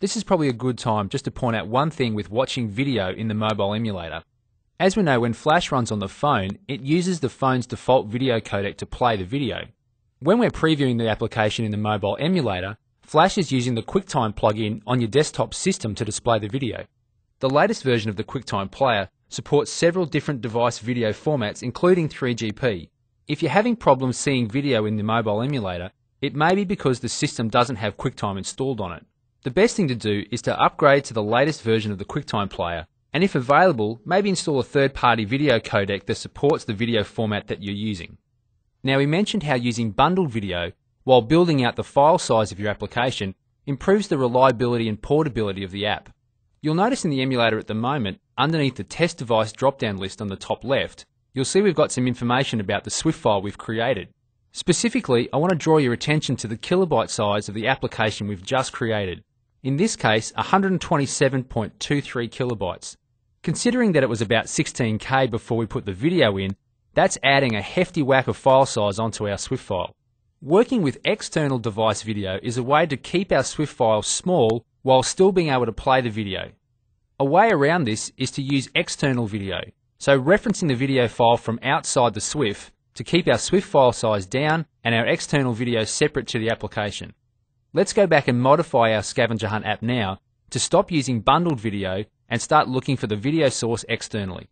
This is probably a good time just to point out one thing with watching video in the mobile emulator. As we know, when Flash runs on the phone, it uses the phone's default video codec to play the video. When we're previewing the application in the mobile emulator, Flash is using the QuickTime plugin on your desktop system to display the video. The latest version of the QuickTime player supports several different device video formats, including 3GP. If you're having problems seeing video in the mobile emulator, it may be because the system doesn't have QuickTime installed on it. The best thing to do is to upgrade to the latest version of the QuickTime player and if available, maybe install a third-party video codec that supports the video format that you're using. Now we mentioned how using bundled video while building out the file size of your application improves the reliability and portability of the app. You'll notice in the emulator at the moment, underneath the test device drop-down list on the top left, you'll see we've got some information about the SWF file we've created. Specifically, I want to draw your attention to the kilobyte size of the application we've just created. In this case, 127.23 kilobytes. Considering that it was about 16k before we put the video in, that's adding a hefty whack of file size onto our SWF file. Working with external device video is a way to keep our SWF file small while still being able to play the video. A way around this is to use external video, so referencing the video file from outside the SWF to keep our SWF file size down and our external video separate to the application. Let's go back and modify our scavenger hunt app now to stop using bundled video and start looking for the video source externally.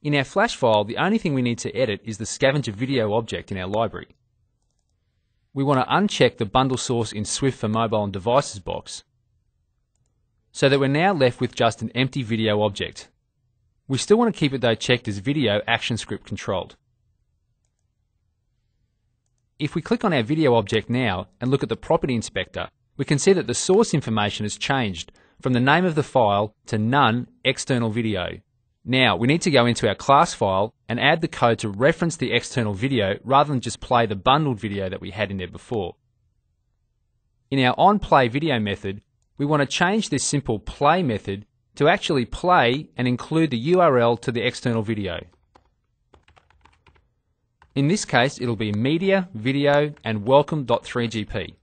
In our Flash file, the only thing we need to edit is the scavenger video object in our library. We want to uncheck the bundle source in SWF for mobile and devices box so that we're now left with just an empty video object. We still want to keep it though checked as video action script controlled. If we click on our video object now and look at the property inspector, we can see that the source information has changed from the name of the file to none external video. Now we need to go into our class file and add the code to reference the external video rather than just play the bundled video that we had in there before. In our onPlay video method, we want to change this simple play method to actually play and include the URL to the external video. In this case, it'll be media, video, and welcome.3gp.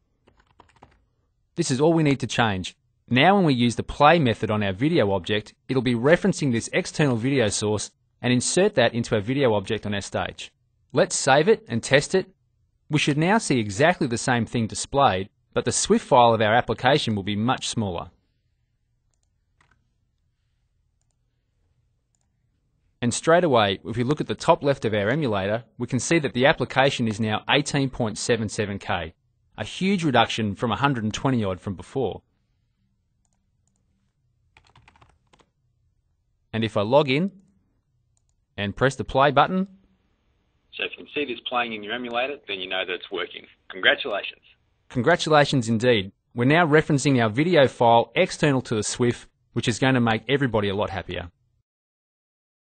This is all we need to change. Now when we use the play method on our video object, it'll be referencing this external video source and insert that into our video object on our stage. Let's save it and test it. We should now see exactly the same thing displayed, but the SWF file of our application will be much smaller. And straight away, if we look at the top left of our emulator, we can see that the application is now 18.77k, a huge reduction from 120 odd from before. And if I log in and press the play button, so if you can see this playing in your emulator, then you know that it's working. Congratulations. Congratulations indeed. We're now referencing our video file external to the SWF, which is going to make everybody a lot happier.